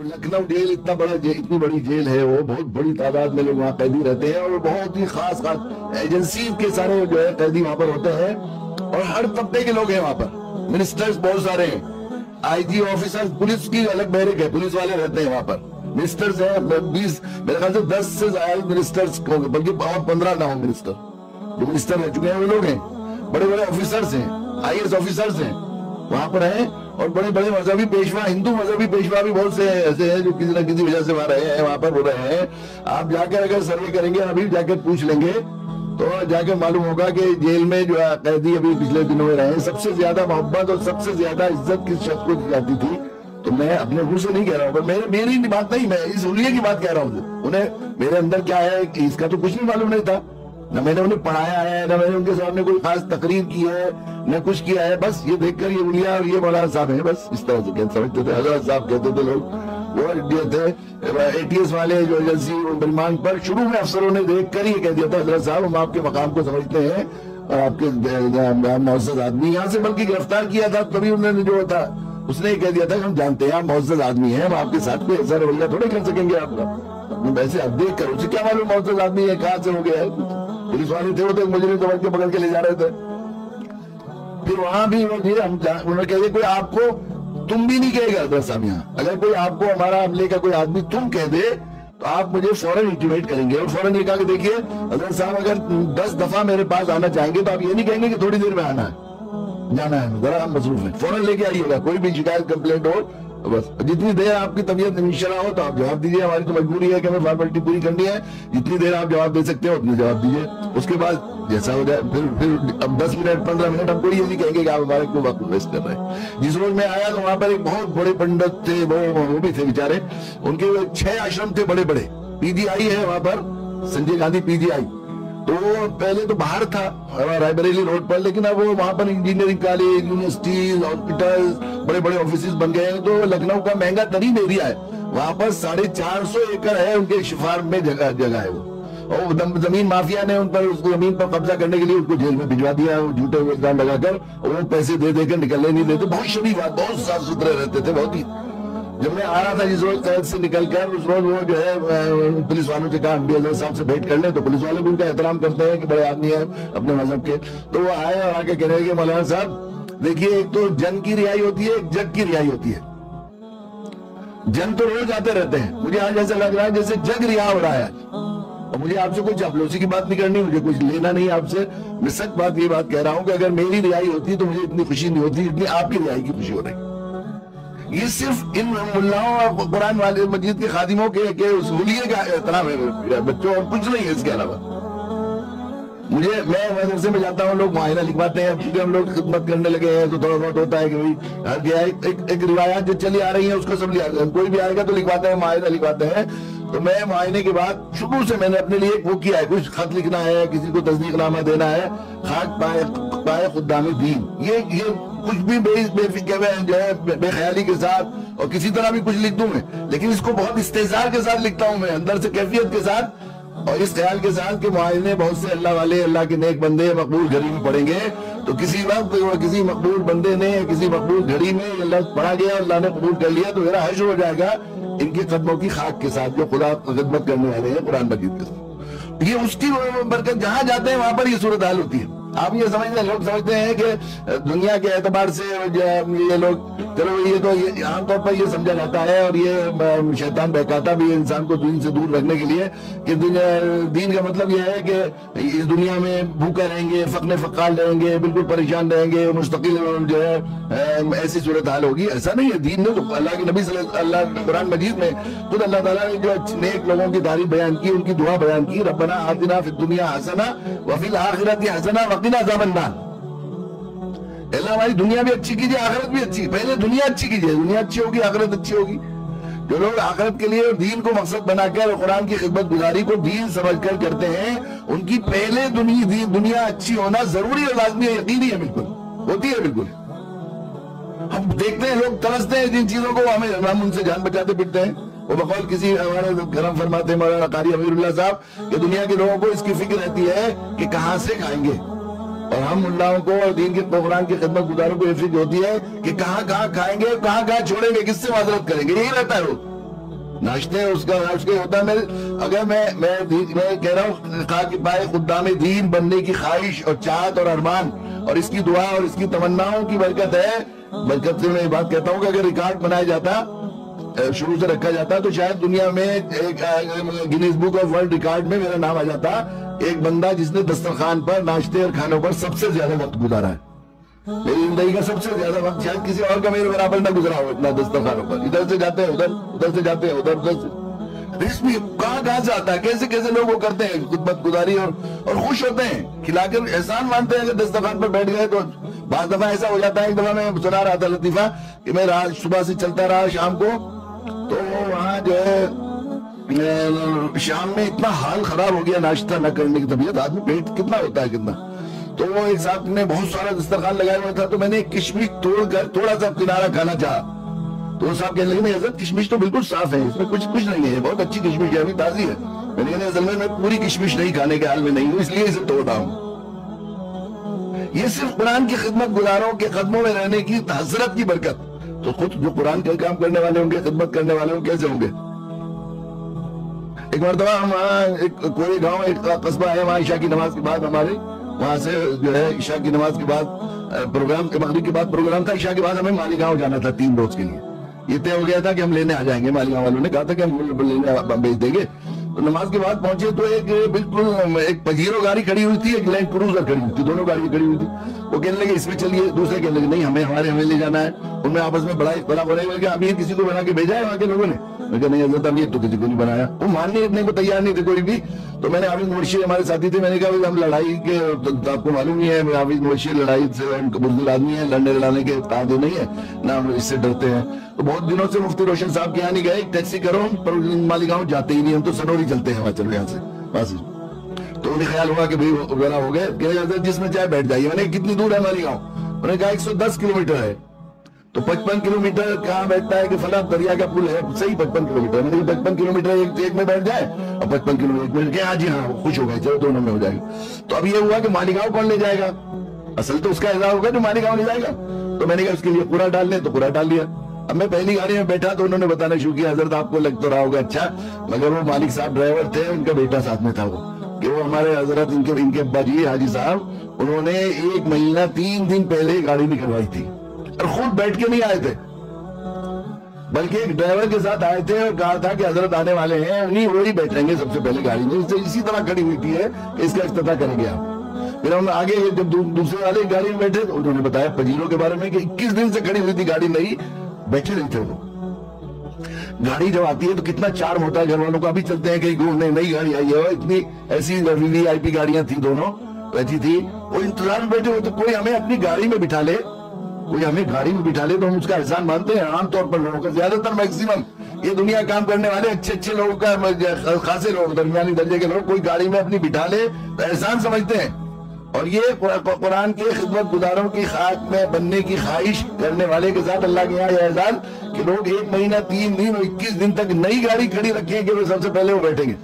Lucknow jail, इतना बड़ा jail, इतनी बड़ी जेल है, वो बहुत बड़ी तादाद में लोग वहाँ कैदी रहते हैं और बहुत ही खास खास एजेंसी के सारे जो है कैदी वहाँ पर होते हैं और हर तबके के लोग हैं वहाँ पर। मिनिस्टर्स बहुत सारे हैं। आईजी ऑफिसर पुलिस की अलग बैरिक है, पुलिस वाले रहते हैं वहाँ पर। मिनिस्टर्स है बीस, मेरे ख्याल से दस से ज़्यादा मिनिस्टर्स बल्कि और पंद्रह ना हो मिनिस्टर जो मिनिस्टर रह चुके हैं वो लोग हैं। बड़े बड़े ऑफिसर्स हैं आई ऑफिसर्स हैं। वहाँ पर हैं। और बड़े बड़े मजहबी पेशवा, हिंदू मजहबी पेशवा भी बहुत से ऐसे हैं जो किसी न किसी वजह से वहाँ रहे हैं, वहाँ पर हो रहे हैं। आप जाकर अगर सर्वे करेंगे, अभी जाकर पूछ लेंगे तो जाकर मालूम होगा कि जेल में जो है, कैदी अभी पिछले दिनों में रहे सबसे ज़्यादा मोहब्बत और सबसे ज़्यादा इज़्ज़त किस शख्स को दी जाती थी? तो मैं अपने मुँह से नहीं कह रहा हूँ मेरे, मेरी बात नहीं, मैं इस उलिये की बात कह रहा हूँ। उन्हें मेरे अंदर क्या है, इसका तो कुछ नहीं मालूम नहीं था। न मैंने उन्हें पढ़ाया है, न मैंने उनके सामने कोई खास तकरीर की है, न कुछ किया है, बस ये देखकर ये उलिया और ये मौलाना साहब है, बस इस तरह से समझते थे। हज़रत साहब कहते थे लोग, वो थे एटीएस वाले जो एजेंसी बिलमान पर शुरू में अफसरों ने देख कर ही कह दिया था, हज़रत साहब, हम आपके मकाम को समझते हैं और आपके मौसद आदमी यहाँ से बल्कि गिरफ़्तार किया था, तभी उन्होंने जो था, उसने कह दिया था कि हम जानते हैं आप मौजूद आदमी है, हम आपके साथ कोई ऐसा रवैया थोड़े कर सकेंगे आपका। वैसे अब देख कर उसे क्या मालूम मोहसद आदमी है कहाँ से हो गया है? पुलिस वाले थे, वो तो मुझे तो के पकड़ के ले जा रहे थे। फिर वहाँ भी जी हम उन्होंने कह दिया कोई आपको तुम भी नहीं कहेगा अदर साहब यहाँ। अगर कोई आपको हमारा हमले का कोई आदमी तुम कह दे तो आप मुझे फ़ौरन इंटीमेट करेंगे। और फ़ौरन ये कहा कि देखिए अदर साहब अगर दस दफ़ा मेरे पास आना चाहेंगे तो आप ये नहीं कहेंगे कि थोड़ी देर में आना है। जाना है, जरा हम मसरूफ है। फ़ौरन लेके आइएगा, कोई भी शिकायत कंप्लेंट हो बस, जितनी देर आपकी तबीयत इंशरा हो तो आप जवाब दीजिए। हमारी तो मजबूरी है कि हमें फॉर्मेलिटी पूरी करनी है। जितनी देर आप जवाब दे सकते हो, उतनी जवाब दीजिए। उसके बाद जैसा हो जाए, फिर फिर अब दस मिनट, पंद्रह मिनट हम कोई ये नहीं कहेंगे कि आप हमारे को वक्त वेस्ट कर रहे हैं। जिस रोज मैं आया तो वहाँ पर एक बहुत बड़े पंडित थे, वो वो भी थे बेचारे। उनके छह आश्रम थे बड़े बड़े पीजीआई है वहाँ पर। संजय गांधी पीजीआई। तो पहले तो बाहर था रायबरेली रोड पर, लेकिन अब वहाँ पर इंजीनियरिंग कॉलेज यूनिवर्सिटीज हॉस्पिटल बड़े बड़े ऑफ़िस बन गए हैं तो लखनऊ का महँगा तरीन एरिया है। वहाँ पर साढ़े चार सौ एकड़ है, उनके शिफार में जगह जगह है वो। और ज़मीन माफिया ने उन पर उस ज़मीन पर कब्जा करने के लिए उनको जेल में भिजवा दिया झूठे इल्ज़ाम लगाकर वो पैसे दे देकर निकलने नहीं देते। बहुत शरीफ बहुत साफ़ सुथरे रहते थे, बहुत ही जब मैं आ रहा था जिस रोज कैद से निकल कर, उस रोज वो जो है पुलिस वालों से कहा अम्बिया साहब से भेंट कर ले तो पुलिस वाले भी उनका एहतराम करते हैं कि बड़े आदमी है अपने मज़हब के। तो वो आए और आके कह रहे हैं मौलाना साहब, देखिए, एक तो जन की रिहाई होती है, एक जग की रिहाई होती है। जन तो रोज आते रहते हैं। मुझे आज ऐसा लग रहा है जैसे जग रिहा हो रहा है। और मुझे आपसे कोई चापलूसी की बात नहीं करनी, मुझे कुछ लेना नहीं आपसे। मैं सच बात ये बात कह रहा हूँ कि अगर मेरी रिहाई होती तो मुझे इतनी खुशी नहीं होती इतनी आपकी रिहाई की खुशी हो रही। ये सिर्फ़ इन मुल्लाओं और कुरान वाले मस्जिद के खादिमों के, के उस हुलिये का एहतराम है बच्चों और कुछ नहीं है इसके अलावा। मुझे मैं मदरसे में जाता हूँ लोग मुआयना लिखवाते हैं क्योंकि हम लोग खिदमत करने लगे हैं तो थोड़ा बहुत होता है कि भाई गया एक, एक, एक रिवायात जो चली आ रही है उसको सब लिया कोई भी आएगा तो लिखवाते हैं मुआयना लिखवाते हैं। तो मैं मुआयने के बाद शुरू से मैंने अपने लिए वो किया है कुछ खत लिखना है किसी को तस्दीकनामा देना है खाक पाए पाए खुदामी दीन। ये ये कुछ भी बेफिक्र जो है बेख्याली के साथ और किसी तरह भी कुछ लिख दूँ मैं। लेकिन इसको बहुत इस्तेजार के साथ लिखता हूँ मैं, अंदर से कैफियत के साथ और इस ख्याल के साथ के मुआयने बहुत से अल्लाह वाले, अल्लाह के नेक बंदे मकबूल घड़ी में पढ़ेंगे। तो किसी वक्त किसी मकबूल बंदे ने, किसी मकबूल घड़ी में अल्लाह पढ़ा गया, अल्लाह ने कबूल कर लिया तो मेरा हश हो जाएगा इनके कदमों की खाक के साथ जो खुदा खिदमत करने वाले हैं कुरान मजीद के साथ। ये उसकी बरकत जहाँ जाते हैं, वहाँ पर ये सूरत हाल होती है। आप ये समझते लोग समझते हैं कि दुनिया के एतबार से ये लोग चलो ये तो ये पर ये समझा जाता है और ये शैतान बहकाता भी इंसान को दीन से दूर रखने के लिए कि दीन का मतलब ये है कि इस दुनिया में भूखा रहेंगे, फकने फकाल रहेंगे, बिल्कुल परेशान रहेंगे मुस्तकिल जो है ऐसी सूरत हाल होगी। ऐसा नहीं है, दीन ने तो अल्लाह के नबी अल्लाह कुरान मजीद में खुद अल्लाह तला ने जो नेक लोगों की तारीफ़ बयान की, उनकी दुआ बयान की रबना आदिना फिर दुनिया हसना वफिल आखिरत हसना वकीना जबंदान अल्लाह हमारी दुनिया भी अच्छी कीजिए, आखिरत भी अच्छी। पहले दुनिया अच्छी कीजिए, दुनिया अच्छी होगी, आखिरत अच्छी होगी। जो लोग आखिरत के लिए दीन को मकसद बनाकर कुरान की खिदमत गुजारी को दीन समझकर करते हैं, उनकी पहले दुनिया दुनिया अच्छी होना ज़रूरी और लाजमी है, यकीनी है बिल्कुल। होती है बिल्कुल। हम देखते हैं, लोग तरसते हैं जिन चीज़ों को, हमें, हम उनसे जान बचाते फिरते हैं। वो बकौल किसी हमारे गरम फरमाते हैं, मौलाना कारी अमीरुल्लाह साहब, कि दुनिया के लोगों को इसकी फ़िक्र रहती है कि कहाँ से खाएँगे। और हम मुल्लाओं को और दीन के प्रोग्राम की खिदमत गुजारों को ये होती है कि कहाँ कहाँ खाएँगे, कहाँ कहाँ छोड़ेंगे, किससे माजरत करेंगे, यही रहता है वो। नाश्ते उसका उसके होता है अगर मैं मैं मैं कह रहा हूँ, कहा कि पाए खुदा में दीन बनने की ख्वाहिश और चाहत और अरमान और इसकी दुआ और इसकी तमन्नाओं की बरकत है। बरकत से मैं ये बात कहता हूँ कि अगर रिकॉर्ड बनाया जाता शुरू से रखा जाता तो शायद दुनिया में एक Guinness book of world record में मेरा नाम आ जाता। एक बंदा जिसने दस्तरखान पर, नाश्ते और खानों पर सबसे ज़्यादा वक्त गुजारा है। मेरी ज़िंदगी का सबसे ज़्यादा वक्त शायद किसी और का मेरे बराबर ना गुजरा हो इतना दस्तरखानों पर। इधर से जाते हैं, उधर उधर से जाते हैं, उधर उधर से। रिस्क कहाँ कहाँ से आता है? कैसे कैसे लोग वो करते हैं? खुदमत गुजारी और और खुश होते हैं। खिलाकर एहसान मानते हैं अगर दस्तरखान पर बैठ गए तो बार दफ़ा ऐसा हो जाता है, एक दफ़ा मैं सुना रहा था लतीफा कि मैं रात सुबह से चलता रहा शाम को तो वहाँ जो है शाम में इतना हाल खराब हो गया, नाश्ता न करने की तबीयत आदमी पेट कितना होता है, कितना? तो वो एक साथ ने बहुत सारा दस्तरखान लगाया हुआ था तो मैंने किशमिश तोड़ कर, थोड़ा सा किनारा खाना चाहा। तो साहब कहने लगे हज़रत, किशमिश तो बिल्कुल साफ़ है, इसमें कुछ कुछ नहीं है, बहुत अच्छी किशमिश है, अभी ताजी है। मैंने कहा असल में मैं पूरी किशमिश नहीं खाने के हाल में नहीं हूँ, इसलिए इसे तोड़ रहा हूँ। ये सिर्फ़ कुरान की खिदमत गुजारों के कदमों में रहने की, हज़रत की बरकत। तो खुद जो कुरान का काम करने वाले होंगे, खिदमत करने वाले होंगे कैसे होंगे? एक मरतबा हम एक कोई गाँव एक कस्बा है वहाँ ईशा की नमाज़ के बाद हमारे वहाँ से जो है ईशा की नमाज़ के बाद प्रोग्राम के मगरब के बाद प्रोग्राम था ईशा के बाद हमें मालीगांव जाना था तीन रोज के लिए ये तय हो गया था कि हम लेने आ जाएँगे मालीगांव वालों ने कहा था कि हम लेने भेज देंगे तो नमाज़ के बाद पहुँचे तो एक बिल्कुल एक पजीरो गाड़ी खड़ी हुई थी एक लैंड क्रूजर खड़ी हुई थी दोनों गाड़ी खड़ी हुई थी वो कहने लगे इसमें चलिए दूसरे कहने लगे नहीं हमें हमारे हमें ले जाना है उनमें आपस में बड़ा बड़ा बोले अभी किसी को बना के भेजा है वहाँ के लोगों ने मैं नहीं हज़रत अभी तो किसी को नहीं बनाया। वो मानने इतने को तैयार नहीं थे कोई भी। तो मैंने हाफिज मुर्शी हमारे साथी थे मैंने कहा हम लड़ाई के तो, तो आपको मालूम ही है हाफिज मुर्शी लड़ाई से बुज़ुर्ग आदमी है लड़ने लड़ाने के तादे नहीं है ना हम इससे डरते हैं। तो बहुत दिनों से मुफ्ती रोशन साहब के यहाँ नहीं गए टैक्सी करो पर मालिगांव जाते ही नहीं हम तो सनोरी चलते हैं वहाँ चलो यहाँ से बस तो उन्हें ख्याल हुआ कि भाई वगैरह हो गए। जिसमें चाहे बैठ जाइए। मैंने कितनी दूर है मालिगांव? उन्होंने कहा एक सौ दस किलोमीटर है। तो पचपन किलोमीटर कहाँ बैठता है कि फला दरिया का पुल है? सही पचपन किलोमीटर। मतलब पचपन किलोमीटर एक, एक में बैठ जाए और पचपन किलोमीटर के हाँ जी हाँ खुश हो गए चलो दोनों में हो जाएगा। तो अब ये हुआ कि मालिगांव कौन ले जाएगा? असल तो उसका ऐसा होगा जो मालिगांव ले जाएगा। तो मैंने कहा उसके लिए पूरा डाल ले तो पूरा डाल लिया। अब मैं पहली गाड़ी में बैठा तो उन्होंने बताना शुरू किया हज़रत आपको लग तो रहा होगा अच्छा मगर वो मालिक साहब ड्राइवर थे उनका बेटा साथ में था वो। कि वो हमारे हज़रत इनके इनके अब्बा जी हाजी साहब उन्होंने एक महीना तीन दिन पहले गाड़ी निकलवाई थी। खुद बैठ के नहीं आए थे। बल्कि एक ड्राइवर के साथ आए थे और कहा था कि हज़रत आने वाले हैं उन्हीं वही बैठेंगे सबसे पहले गाड़ी में। इसे इसी तरह खड़ी हुई थी है इसका इफ्तः करेंगे आप। फिर हम आगे जब दूसरे वाले गाड़ी में बैठे तो उन्होंने बताया पजीरों के बारे में कि 21 दिन से खड़ी हुई थी गाड़ी नहीं बैठे नहीं थे वो। गाड़ी जब आती है तो कितना चार्म होता है घर वालों को अभी चलते हैं कहीं घूमने, नई गाड़ी आई है इतनी ऐसी वीवीआईपी गाड़ियाँ थी दोनों बैठी थी। वो इंतज़ार में बैठे हो तो कोई हमें अपनी गाड़ी में बिठा ले कोई हमें गाड़ी में बिठा ले तो हम उसका एहसान मानते हैं। आमतौर पर लोगों का, ज़्यादातर मैक्सिमम ये दुनिया काम करने वाले अच्छे अच्छे लोगों का खासे लोग, दरमियानी दर्जे के लोग कोई गाड़ी में अपनी बिठा ले तो एहसान समझते हैं। और ये कुरान के खिदमत गुजारों की खाक में बनने की ख्वाहिश करने वाले के साथ अल्लाह के यहाँ यह एहसान कि लोग एक महीना, तीन दिन और इक्कीस दिन तक नई गाड़ी खड़ी रखेंगे, वो सबसे पहले वो बैठेंगे।